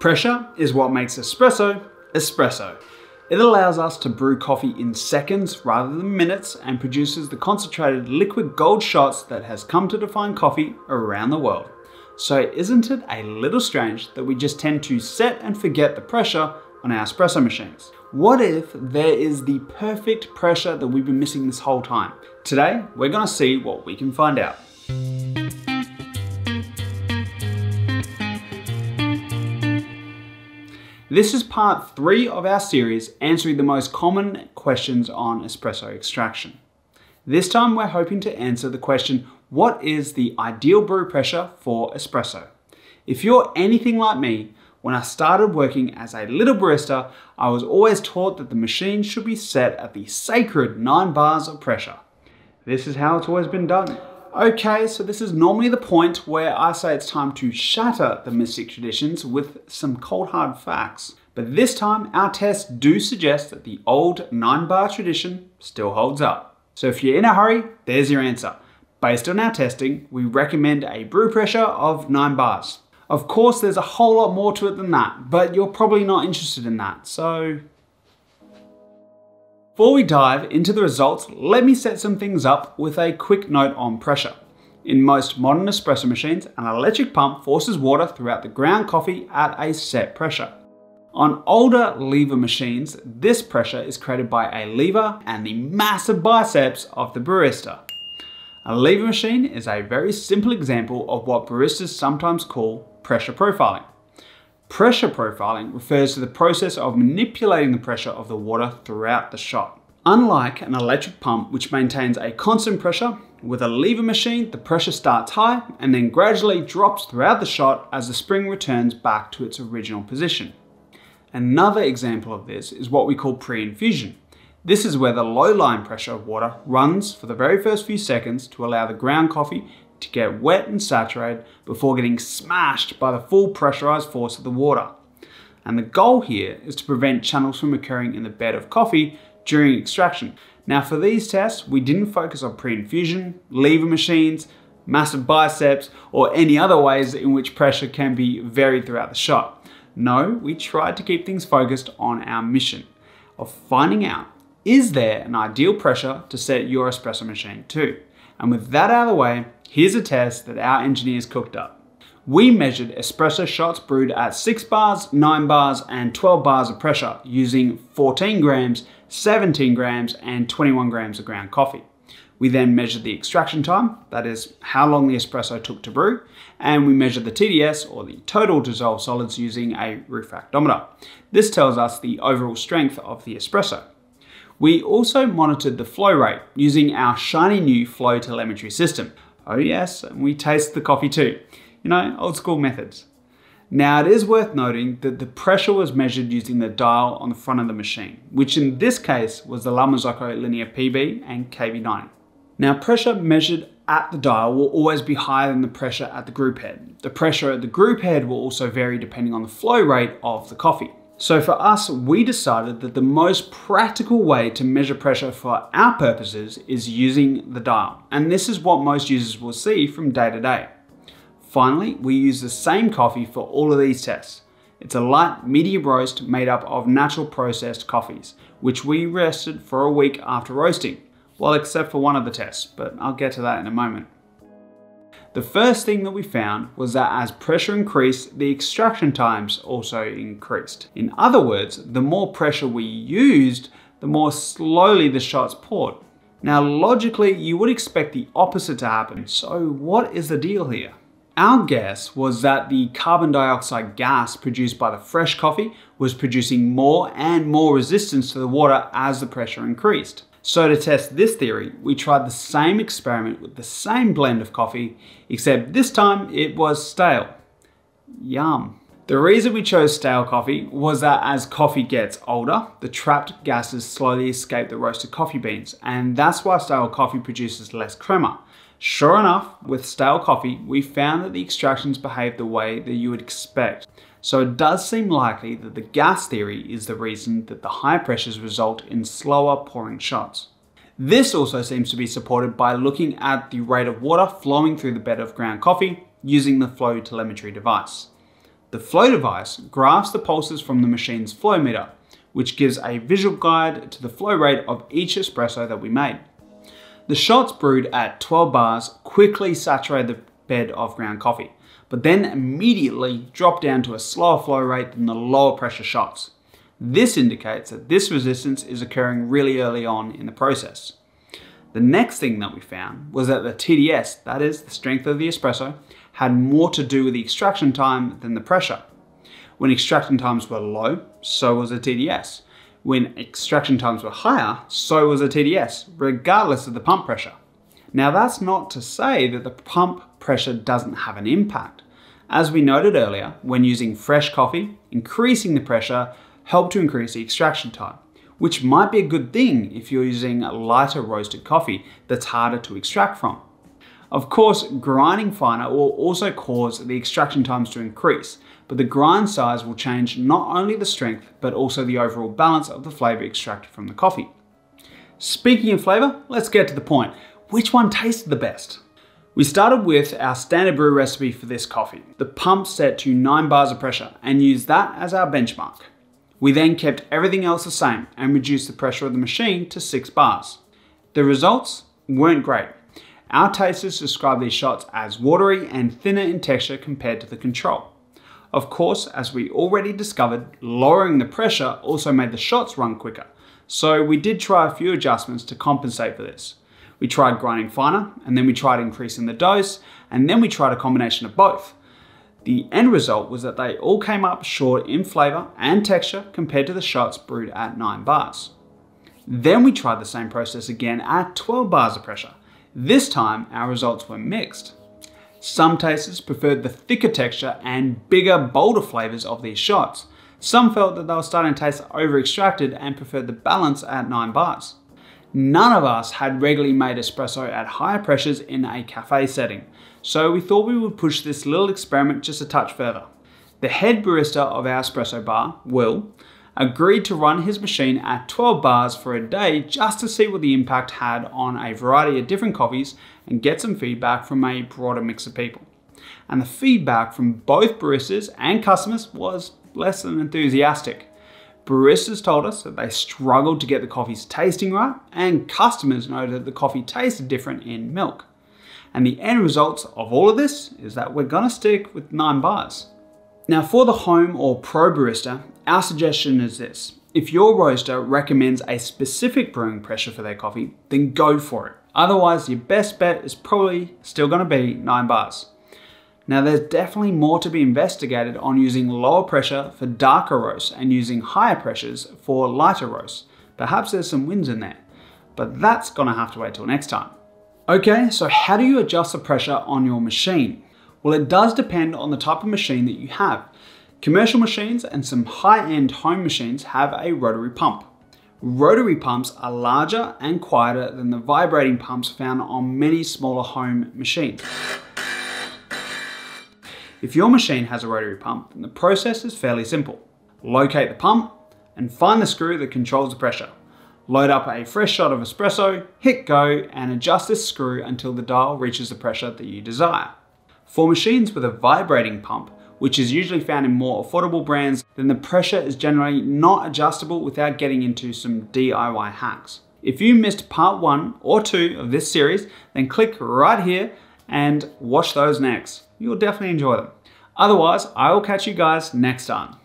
Pressure is what makes espresso espresso. It allows us to brew coffee in seconds rather than minutes and produces the concentrated liquid gold shots that has come to define coffee around the world. So isn't it a little strange that we just tend to set and forget the pressure on our espresso machines? What if there is the perfect pressure that we've been missing this whole time? Today, we're gonna see what we can find out. This is part three of our series answering the most common questions on espresso extraction. This time we're hoping to answer the question, what is the ideal brew pressure for espresso? If you're anything like me, when I started working as a little barista, I was always taught that the machine should be set at the sacred 9 bars of pressure. This is how it's always been done. Okay, so this is normally the point where I say it's time to shatter the mystic traditions with some cold hard facts. But this time, our tests do suggest that the old 9 bar tradition still holds up. So if you're in a hurry, there's your answer. Based on our testing, we recommend a brew pressure of 9 bars. Of course, there's a whole lot more to it than that, but you're probably not interested in that, so before we dive into the results, let me set some things up with a quick note on pressure. In most modern espresso machines, an electric pump forces water throughout the ground coffee at a set pressure. On older lever machines, this pressure is created by a lever and the massive biceps of the barista. A lever machine is a very simple example of what baristas sometimes call pressure profiling. Pressure profiling refers to the process of manipulating the pressure of the water throughout the shot. Unlike an electric pump which maintains a constant pressure, with a lever machine the pressure starts high and then gradually drops throughout the shot as the spring returns back to its original position. Another example of this is what we call pre-infusion. This is where the low line pressure of water runs for the very first few seconds to allow the ground coffee to get wet and saturated before getting smashed by the full pressurized force of the water. And the goal here is to prevent channels from occurring in the bed of coffee during extraction. Now for these tests, we didn't focus on pre-infusion, lever machines, massive biceps, or any other ways in which pressure can be varied throughout the shot. No, we tried to keep things focused on our mission of finding out, is there an ideal pressure to set your espresso machine to? And with that out of the way, Here's a test that our engineers cooked up. We measured espresso shots brewed at 6 bars, 9 bars, and 12 bars of pressure using 14 grams, 17 grams, and 21 grams of ground coffee. We then measured the extraction time, that is how long the espresso took to brew, and we measured the TDS or the total dissolved solids using a refractometer. This tells us the overall strength of the espresso. We also monitored the flow rate using our shiny new flow telemetry system. Oh yes, and we taste the coffee too. You know, old school methods. Now it is worth noting that the pressure was measured using the dial on the front of the machine, which in this case was the La Marzocco Linea PB and KB90. Now pressure measured at the dial will always be higher than the pressure at the group head. The pressure at the group head will also vary depending on the flow rate of the coffee. So for us, we decided that the most practical way to measure pressure for our purposes is using the dial. And this is what most users will see from day to day. Finally, we use the same coffee for all of these tests. It's a light medium roast made up of natural processed coffees, which we rested for a week after roasting. Well, except for one of the tests, but I'll get to that in a moment. The first thing that we found was that as pressure increased, the extraction times also increased. In other words, the more pressure we used, the more slowly the shots poured. Now logically, you would expect the opposite to happen. So what is the deal here? Our guess was that the carbon dioxide gas produced by the fresh coffee was producing more and more resistance to the water as the pressure increased. So to test this theory, we tried the same experiment with the same blend of coffee, except this time it was stale. Yum. The reason we chose stale coffee was that as coffee gets older, the trapped gases slowly escape the roasted coffee beans, and that's why stale coffee produces less crema. Sure enough, with stale coffee, we found that the extractions behave the way that you would expect. So it does seem likely that the gas theory is the reason that the high pressures result in slower pouring shots. This also seems to be supported by looking at the rate of water flowing through the bed of ground coffee using the flow telemetry device. The flow device graphs the pulses from the machine's flow meter, which gives a visual guide to the flow rate of each espresso that we made. The shots brewed at 12 bars quickly saturate the bed of ground coffee, but then immediately drop down to a slower flow rate than the lower pressure shots. This indicates that this resistance is occurring really early on in the process. The next thing that we found was that the TDS, that is the strength of the espresso, had more to do with the extraction time than the pressure. When extraction times were low, so was the TDS. When extraction times were higher, so was the TDS, regardless of the pump pressure. Now that's not to say that the pump pressure doesn't have an impact. As we noted earlier, when using fresh coffee, increasing the pressure help to increase the extraction time, which might be a good thing if you're using a lighter roasted coffee that's harder to extract from. Of course, grinding finer will also cause the extraction times to increase, but the grind size will change not only the strength, but also the overall balance of the flavor extracted from the coffee. Speaking of flavor, let's get to the point. Which one tasted the best? We started with our standard brew recipe for this coffee, the pump set to 9 bars of pressure, and used that as our benchmark. We then kept everything else the same and reduced the pressure of the machine to 6 bars. The results weren't great. Our tasters describe these shots as watery and thinner in texture compared to the control. Of course, as we already discovered, lowering the pressure also made the shots run quicker, so we did try a few adjustments to compensate for this. We tried grinding finer, and then we tried increasing the dose, and then we tried a combination of both. The end result was that they all came up short in flavour and texture compared to the shots brewed at 9 bars. Then we tried the same process again at 12 bars of pressure. This time our results were mixed. Some tasters preferred the thicker texture and bigger, bolder flavours of these shots. Some felt that they were starting to taste over extracted and preferred the balance at 9 bars. None of us had regularly made espresso at higher pressures in a cafe setting, so we thought we would push this little experiment just a touch further. The head barista of our espresso bar, Will, agreed to run his machine at 12 bars for a day just to see what the impact had on a variety of different coffees and get some feedback from a broader mix of people. And the feedback from both baristas and customers was less than enthusiastic. Baristas told us that they struggled to get the coffee's tasting right, and customers noted that the coffee tasted different in milk. And the end result of all of this is that we're gonna stick with 9 bars. Now for the home or pro barista, our suggestion is this. If your roaster recommends a specific brewing pressure for their coffee, then go for it. Otherwise, your best bet is probably still gonna be 9 bars. Now there's definitely more to be investigated on using lower pressure for darker roasts and using higher pressures for lighter roasts. Perhaps there's some wins in there, but that's gonna have to wait till next time. Okay, so how do you adjust the pressure on your machine? Well, it does depend on the type of machine that you have. Commercial machines and some high-end home machines have a rotary pump. Rotary pumps are larger and quieter than the vibrating pumps found on many smaller home machines. If your machine has a rotary pump, then the process is fairly simple. Locate the pump and find the screw that controls the pressure. Load up a fresh shot of espresso, hit go, and adjust this screw until the dial reaches the pressure that you desire. For machines with a vibrating pump, which is usually found in more affordable brands, then the pressure is generally not adjustable without getting into some DIY hacks. If you missed part one or two of this series, then click right here and watch those next. You'll definitely enjoy them. Otherwise, I will catch you guys next time.